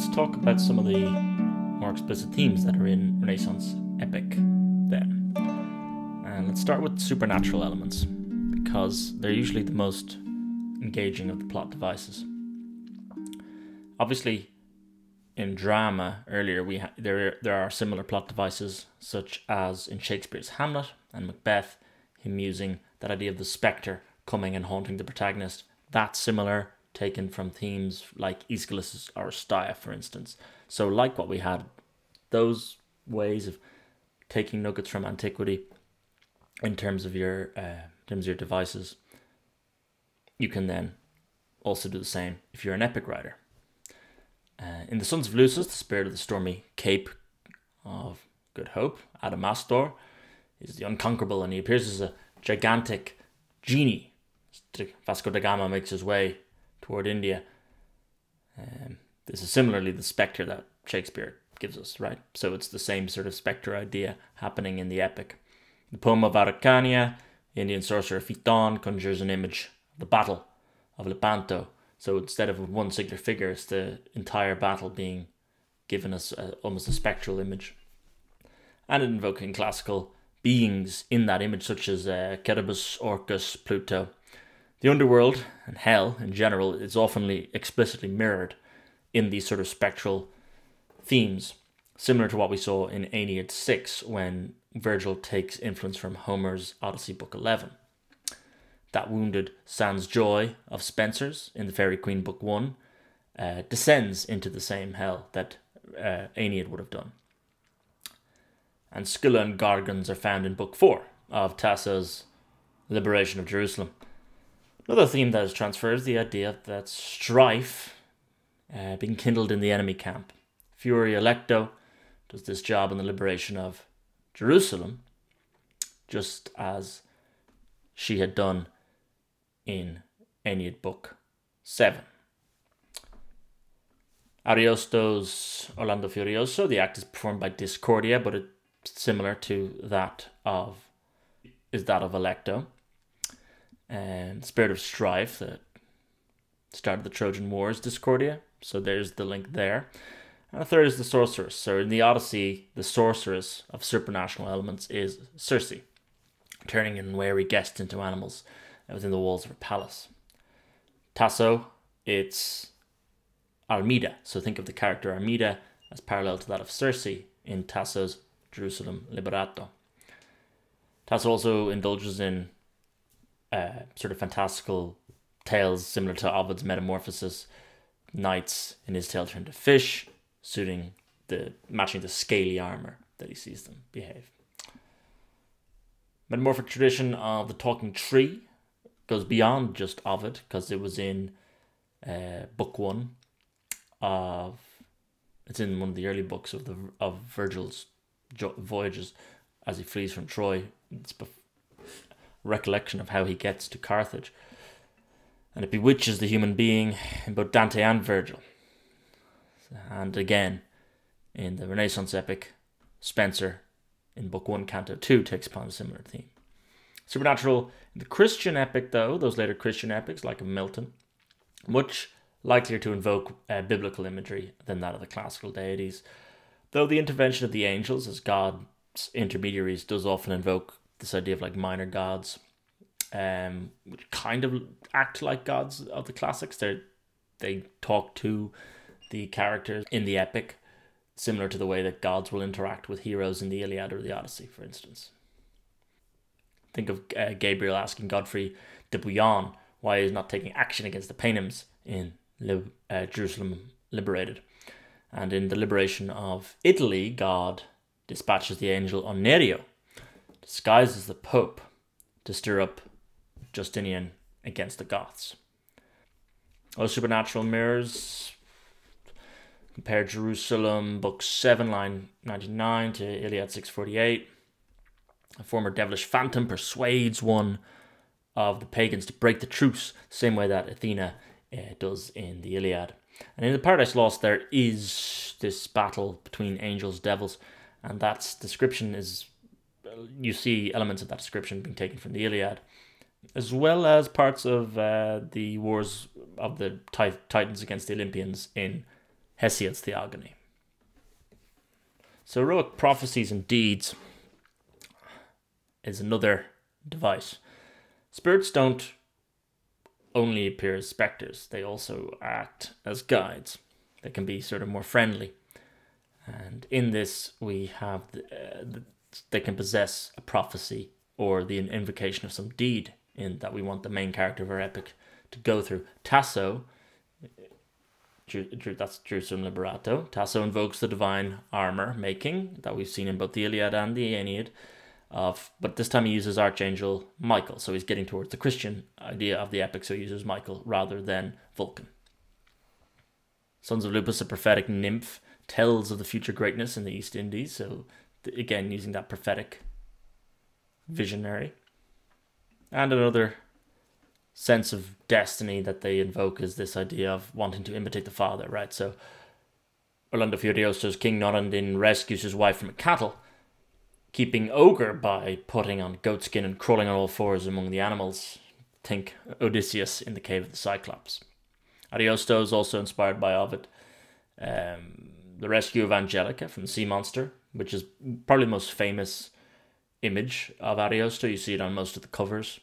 let's talk about some of the more explicit themes that are in Renaissance epic then. And let's start with supernatural elements, because they're usually the most engaging of the plot devices. Obviously, in drama earlier, we ha- there there are similar plot devices, such as in Shakespeare's Hamlet and Macbeth, him using that idea of the spectre coming and haunting the protagonist. That's similar, taken from themes like Aeschylus' or Oresteia, for instance. So, like what we had, those ways of taking nuggets from antiquity in terms of your uh, in terms of your devices, you can then also do the same if you're an epic writer. Uh, in the Sons of Lusus, the spirit of the stormy Cape of Good Hope, Adamastor, is the unconquerable, and he appears as a gigantic genie. Vasco da Gama makes his way toward India. Um, this is similarly the spectre that Shakespeare gives us, right? So it's the same sort of spectre idea happening in the epic. The poem of Araucania, Indian sorcerer Fitón conjures an image of the battle of Lepanto. So instead of one singular figure, it's the entire battle being given us a, almost a spectral image. And invoking classical beings in that image, such as uh, Cerberus, Orcus, Pluto. The underworld and hell in general is often explicitly mirrored in these sort of spectral themes, similar to what we saw in Aeneid 6 when Virgil takes influence from Homer's Odyssey, Book 11. That wounded Sansjoy of Spenser's in the Faerie Queene, Book 1, uh, descends into the same hell that uh, Aeneid would have done. And Scylla and Gorgons are found in Book 4 of Tasso's Liberation of Jerusalem. Another theme that is transferred is the idea that strife uh, being kindled in the enemy camp. Fury Alecto does this job in the liberation of Jerusalem, just as she had done in Aeneid Book 7. Ariosto's Orlando Furioso, the act is performed by Discordia, but it's similar to that of is that of Alecto. And Spirit of Strife that started the Trojan Wars, Discordia. So there's the link there. And the third is the sorceress. So in the Odyssey, the sorceress of supernatural elements is Circe, turning in wary guests into animals within the walls of her palace. Tasso, it's Armida. So think of the character Armida as parallel to that of Circe in Tasso's Jerusalem Liberato. Tasso also indulges in uh, sort of fantastical tales similar to Ovid's Metamorphosis. Knights in his tale turn to fish, suiting the matching the scaly armor that he sees them behave. Metamorphic tradition of the talking tree goes beyond just Ovid because it was in uh, book one of it's in one of the early books of the of Virgil's voyages as he flees from Troy. It's recollection of how he gets to Carthage, and it bewitches the human being in both Dante and Virgil. And again, in the Renaissance epic, Spenser in Book 1, Canto 2 takes upon a similar theme. Supernatural in the Christian epic, though, those later Christian epics like Milton, much likelier to invoke uh, biblical imagery than that of the classical deities. Though the intervention of the angels as God's intermediaries does often invoke this idea of like minor gods, um, which kind of act like gods of the classics. They they talk to the characters in the epic, similar to the way that gods will interact with heroes in the Iliad or the Odyssey, for instance. Think of uh, Gabriel asking Godfrey de Bouillon why he's not taking action against the Paynims in Lib- uh, Jerusalem liberated. And in the liberation of Italy, God dispatches the angel Onerio, disguised as the Pope, to stir up Justinian against the Goths. Other supernatural mirrors compare Jerusalem, Book 7, line 99 to Iliad 648. A former devilish phantom persuades one of the pagans to break the truce, same way that Athena uh, does in the Iliad. And in the Paradise Lost, there is this battle between angels, devils, and that description is you see elements of that description being taken from the Iliad, as well as parts of uh, the wars of the Titans against the Olympians in Hesiod's Theogony. So, heroic prophecies and deeds is another device. Spirits don't only appear as specters, they also act as guides. They can be sort of more friendly. And in this, we have the, uh, the, they can possess a prophecy or the invocation of some deed in that we want the main character of our epic to go through. Tasso, that's Jerusalem Liberato. Tasso invokes the divine armor making that we've seen in both the Iliad and the Aeneid. Of, but this time he uses Archangel Michael, so he's getting towards the Christian idea of the epic, so he uses Michael rather than Vulcan. Sons of Lupus, a prophetic nymph, tells of the future greatness in the East Indies, so again using that prophetic visionary. And another sense of destiny that they invoke is this idea of wanting to imitate the father, right? So Orlando Furioso's King Norandin rescues his wife from a cattle, keeping Ogre by putting on goatskin and crawling on all fours among the animals. Think Odysseus in the cave of the Cyclops. Ariosto is also inspired by Ovid. Um, the rescue of Angelica from the sea monster, which is probably the most famous image of Ariosto. You see it on most of the covers.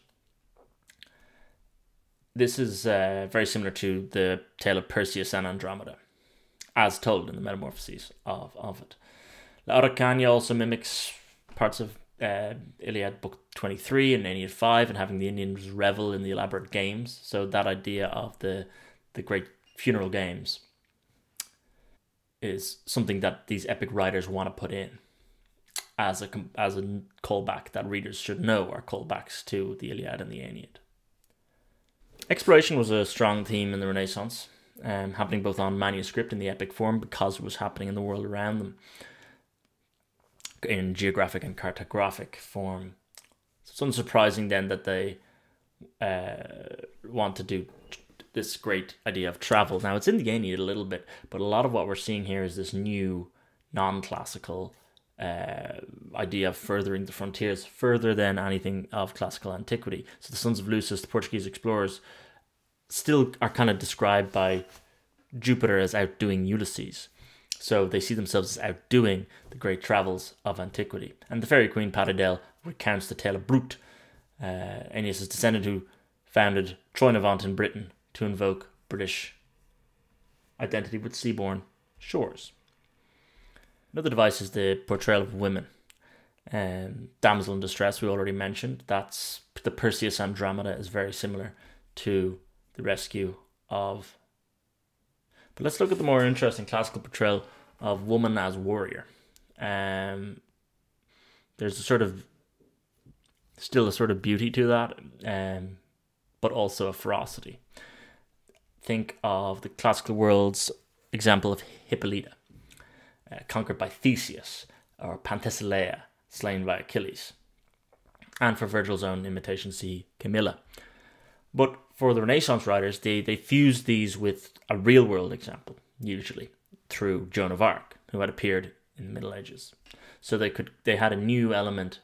This is uh, very similar to the tale of Perseus and Andromeda, as told in the Metamorphoses of Ovid. La Araucana also mimics parts of uh, Iliad Book 23 and Aeneid 5 and having the Indians revel in the elaborate games. So that idea of the, the great funeral games is something that these epic writers want to put in as a as a callback that readers should know are callbacks to the Iliad and the Aeneid. Exploration was a strong theme in the Renaissance, um, happening both on manuscript in the epic form because it was happening in the world around them, in geographic and cartographic form. So It's unsurprising then that they uh, want to do this great idea of travel. Now it's in the Aeneid a little bit, but a lot of what we're seeing here is this new non-classical uh, idea of furthering the frontiers further than anything of classical antiquity. So the sons of Lusus, the Portuguese explorers, still are kind of described by Jupiter as outdoing Ulysses. So they see themselves as outdoing the great travels of antiquity. And the Faerie Queene Paridell recounts the tale of Brut, uh, Aeneas' descendant who founded Troynovant in Britain to invoke British identity with seaborne shores. Another device is the portrayal of women. Um, damsel in distress, we already mentioned. That's the Perseus Andromeda is very similar to the rescue of. But let's look at the more interesting classical portrayal of woman as warrior. Um, there's a sort of still a sort of beauty to that, um, but also a ferocity think of the classical world's example of Hippolyta, uh, conquered by Theseus, or Penthesilea, slain by Achilles. And for Virgil's own imitation, see Camilla. But for the Renaissance writers, they, they fused these with a real world example, usually through Joan of Arc, who had appeared in the Middle Ages. So they could they had a new element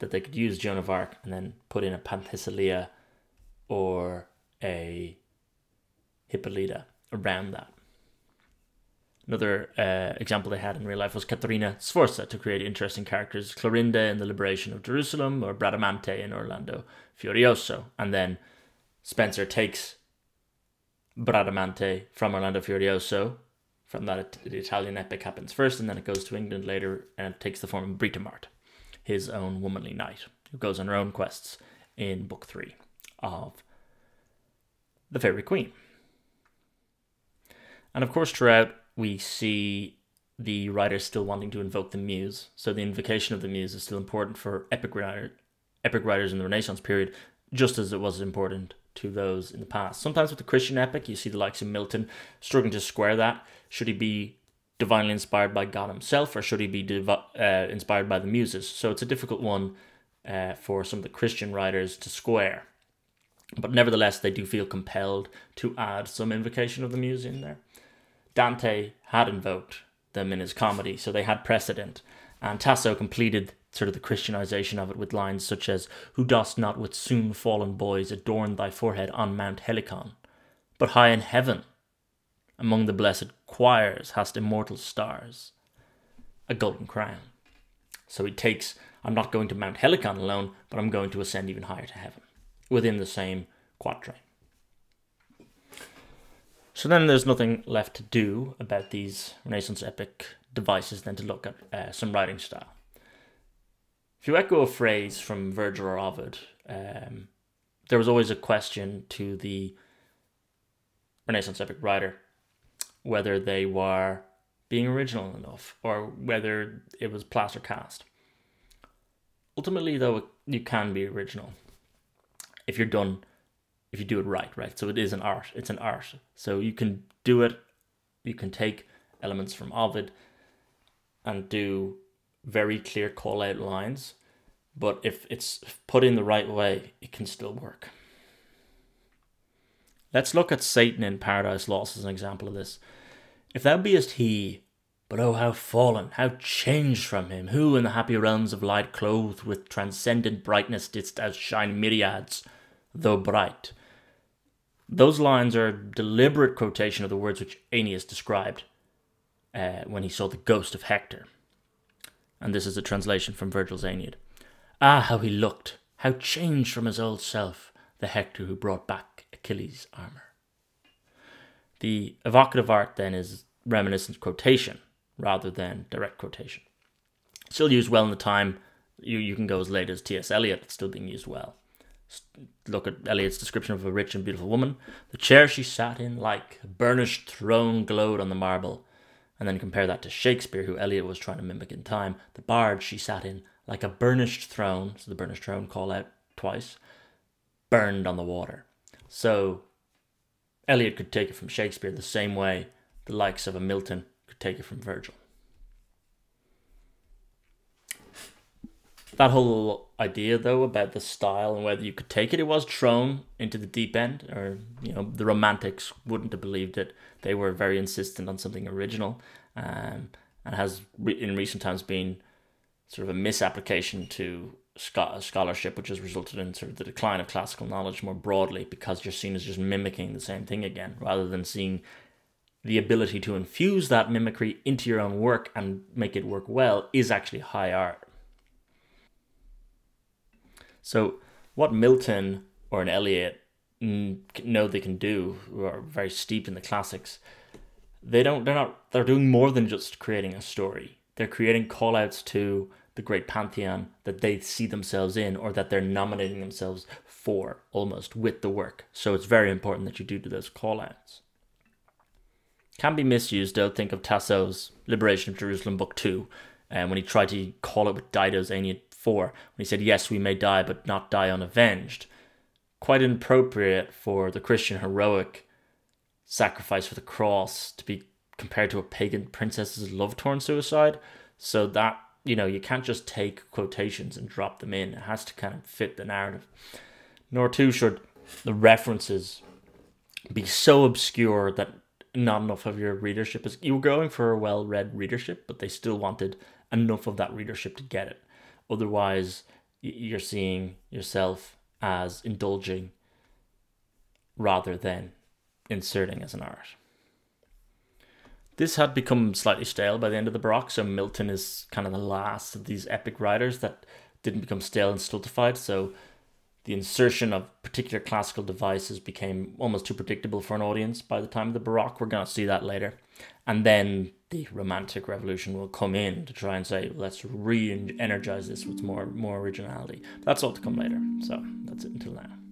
that they could use Joan of Arc and then put in a Penthesilea or a Hippolyta around that. Another uh, example they had in real life was Caterina Sforza to create interesting characters, Clorinda in the liberation of Jerusalem or Bradamante in Orlando Furioso. And then Spenser takes Bradamante from Orlando Furioso, from that the Italian epic happens first, and then it goes to England later and it takes the form of Britomart, his own womanly knight, who goes on her own quests in book three of The Faerie Queene. And of course, throughout, we see the writers still wanting to invoke the muse. So the invocation of the muse is still important for epic, writer, epic writers in the Renaissance period, just as it was important to those in the past. Sometimes with the Christian epic, you see the likes of Milton struggling to square that. Should he be divinely inspired by God himself, or should he be uh, inspired by the muses? So it's a difficult one uh, for some of the Christian writers to square. But nevertheless, they do feel compelled to add some invocation of the muse in there. Dante had invoked them in his comedy, so they had precedent. And Tasso completed sort of the Christianization of it with lines such as, Who dost not with soon fallen boys adorn thy forehead on Mount Helicon, but high in heaven, among the blessed choirs hast immortal stars, a golden crown. So he takes, I'm not going to Mount Helicon alone, but I'm going to ascend even higher to heaven within the same quatrain. So then there's nothing left to do about these Renaissance epic devices than to look at uh, some writing style. If you echo a phrase from Virgil or Ovid, um, there was always a question to the Renaissance epic writer whether they were being original enough or whether it was plaster cast. Ultimately, though, you can be original if you're done, if you do it right, right? So it is an art, it's an art. So you can do it, you can take elements from Ovid and do very clear call out lines, but if it's put in the right way, it can still work. Let's look at Satan in Paradise Lost as an example of this. If thou beest he, but oh, how fallen, how changed from him, who in the happy realms of light clothed with transcendent brightness didst outshine myriads, though bright. Those lines are a deliberate quotation of the words which Aeneas described uh, when he saw the ghost of Hector. And this is a translation from Virgil's Aeneid. Ah, how he looked, how changed from his old self, the Hector who brought back Achilles' armour. The evocative art then is reminiscent quotation rather than direct quotation. Still used well in the time. You, you can go as late as T.S. Eliot, it's still being used well. Look at Eliot's description of a rich and beautiful woman. The chair she sat in, like a burnished throne, glowed on the marble. And then compare that to Shakespeare, who Eliot was trying to mimic in time. The barge she sat in, like a burnished throne, so the burnished throne call out twice, burned on the water. So Eliot could take it from Shakespeare the same way the likes of a Milton could take it from Virgil. That whole idea, though, about the style and whether you could take it, it was thrown into the deep end, or you know, the Romantics wouldn't have believed it. They were very insistent on something original, um, and has in recent times been sort of a misapplication to scholarship, which has resulted in sort of the decline of classical knowledge more broadly because you're seen as just mimicking the same thing again, rather than seeing the ability to infuse that mimicry into your own work and make it work well is actually high art. So, what Milton or an Eliot know they can do, who are very steep in the classics, they don't. They're not. They're doing more than just creating a story. They're creating callouts to the great pantheon that they see themselves in or that they're nominating themselves for almost with the work. So it's very important that you do do those callouts. Can be misused though. Think of Tasso's Liberation of Jerusalem, Book 2, and um, when he tried to call it with Dido's Aeneid 4, when he said, Yes, we may die, but not die unavenged. Quite inappropriate for the Christian heroic sacrifice for the cross to be compared to a pagan princess's love torn suicide. So that you know, you can't just take quotations and drop them in. It has to kind of fit the narrative. Nor too should the references be so obscure that not enough of your readership is. You were going for a well read readership, but they still wanted enough of that readership to get it. Otherwise, you're seeing yourself as indulging rather than inserting as an art. This had become slightly stale by the end of the Baroque, so Milton is kind of the last of these epic writers that didn't become stale and stultified. So the insertion of particular classical devices became almost too predictable for an audience by the time of the Baroque. We're going to see that later. And then the Romantic Revolution will come in to try and say, let's re energize this with more, more originality. That's all to come later. So that's it until now.